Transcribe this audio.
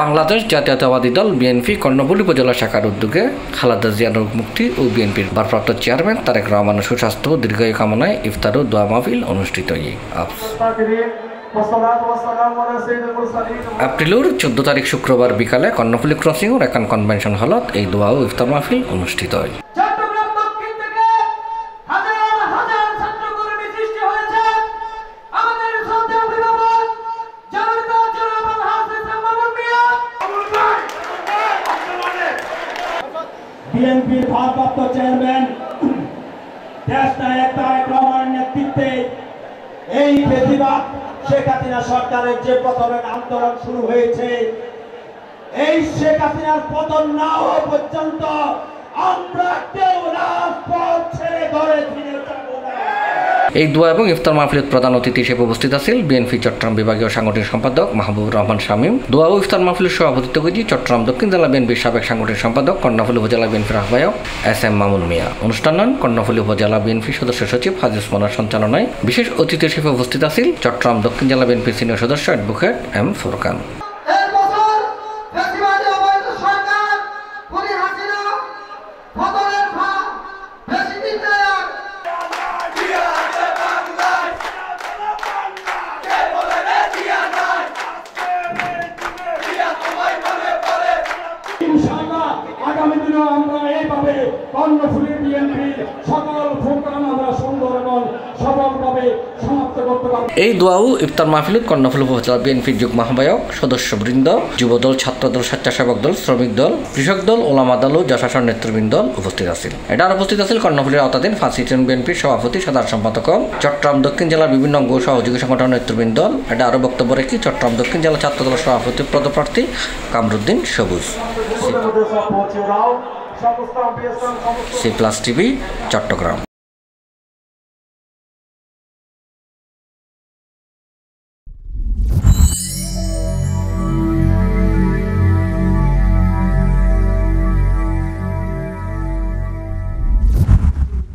বাংলাদেশ জাতীয়তাবাদী দল বিএনপি কর্ণফুলী উপজেলা শাখার উদ্যোগে খালাদা জিয়ান মুক্তি ও বিএনপির ভারপ্রাপ্ত চেয়ারম্যান তারেক রহমান সুস্বাস্থ্য ও দীর্ঘায়ু কামনায় ইফতার ও দোয়া মাহফিল অনুষ্ঠিত এপ্রিলের চোদ্দ তারিখ শুক্রবার বিকালে কর্ণফুলী ক্রসিং ও একান কনভেনশন হলত এই দোয়া ও ইফতার মাহফিল অনুষ্ঠিত হয়। বিএনপির ভারপ্রাপ্ত চেয়ারম্যান দেশ নায়ক তারেক রহমানের নেতৃত্বে এই বেশিরভাগ শেখ হাসিনা সরকারের যে পতনের আন্দোলন শুরু হয়েছে, এই শেখ হাসিনার পতন না হওয়া পর্যন্ত আমরা কেউ রাজপথ ছেড়ে ঘরে ফিরে এই দোয়া এবং ইফতার মাহফিলত প্রধান অতিথি হিসেবে উপস্থিত আছেন বিএনপি চট্টগ্রাম বিভাগীয় সাংগঠনিক সম্পাদক মাহবুবুর রহমান শামীম। দোয়া ও ইফতার মাহফিলের সভাপতিত্ব করেছি চট্টগ্রাম দক্ষিণ জেলা বিএনপির সাবেক সাংগঠনিক সম্পাদক কর্ণফুলী উপজেলা বিএনপির আহ্বায়ক এস এম মামুন মিয়া। অনুষ্ঠান নন কর্ণফুলী উপজেলা বিএনপি সদস্য সচিব হাজি ওসমানের সঞ্চালনায় বিশেষ অতিথি হিসেবে উপস্থিত আছেন চট্টগ্রাম দক্ষিণ জেলা বিএনপির সিনিয়র সদস্য অ্যাডভোকেট এম ফুরকান। আগামী আমরা এইভাবে কর্ণফুলী সকল আমরা সফলভাবে সমাপ্ত করতে পারব। এই দোয়া ও ইফতার মাহফিলত কর্ণফুলী উপজেলা বিএনপির যুগ্ম আহ্বায়ক সদস্যবৃন্দ, যুবদল, ছাত্রদল, স্বেচ্ছাসেবক দল, শ্রমিক দল, কৃষক দল, ওলামা দল যশাসন নেতৃবৃন্দ উপস্থিত আছেন। এটা উপস্থিত আছেন কর্ণফুলীর আওতাধীন ফাঁসি ইউনিয়ন বিএনপির সভাপতি, সাধারণ সম্পাদক চট্টগ্রাম দক্ষিণ জেলার বিভিন্ন অঙ্গ সহযোগী সংগঠন নেতৃবৃন্দ। এটা আরও বক্তব্য রেখে চট্টগ্রাম দক্ষিণ জেলা ছাত্রদল সভাপতি, পদপ্রার্থী Kamruddin Sabuj. C plus TV Chittagong.